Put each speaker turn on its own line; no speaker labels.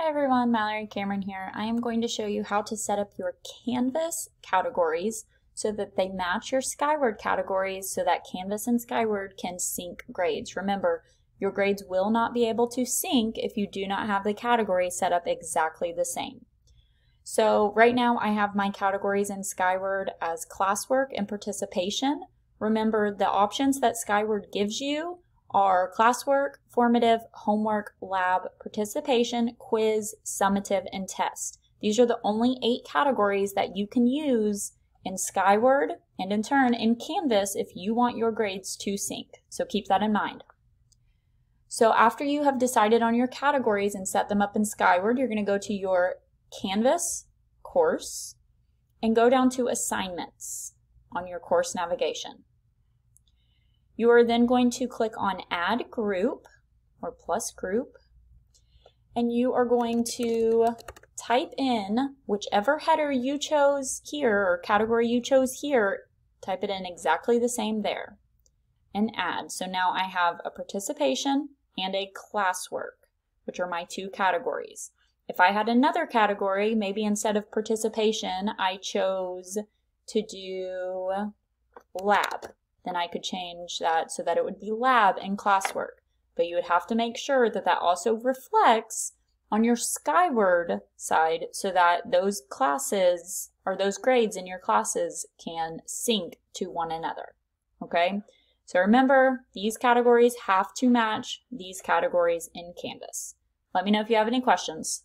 Hi everyone, Mallory Cameron here. I am going to show you how to set up your Canvas categories so that they match your Skyward categories so that Canvas and Skyward can sync grades. Remember, your grades will not be able to sync if you do not have the category set up exactly the same. So right now I have my categories in Skyward as classwork and participation. Remember the options that Skyward gives you are classwork, formative, homework, lab, participation, quiz, summative, and test. These are the only eight categories that you can use in Skyward and in turn in Canvas if you want your grades to sync. So keep that in mind. So after you have decided on your categories and set them up in Skyward, you're going to go to your Canvas course and go down to assignments on your course navigation. You are then going to click on Add Group or Plus Group, and you are going to type in whichever header you chose here or category you chose here, type it in exactly the same there and add. So now I have a participation and a classwork, which are my two categories. If I had another category, maybe instead of participation, I chose to do lab then I could change that so that it would be lab and classwork. But you would have to make sure that that also reflects on your Skyward side so that those classes or those grades in your classes can sync to one another. Okay? So remember, these categories have to match these categories in Canvas. Let me know if you have any questions.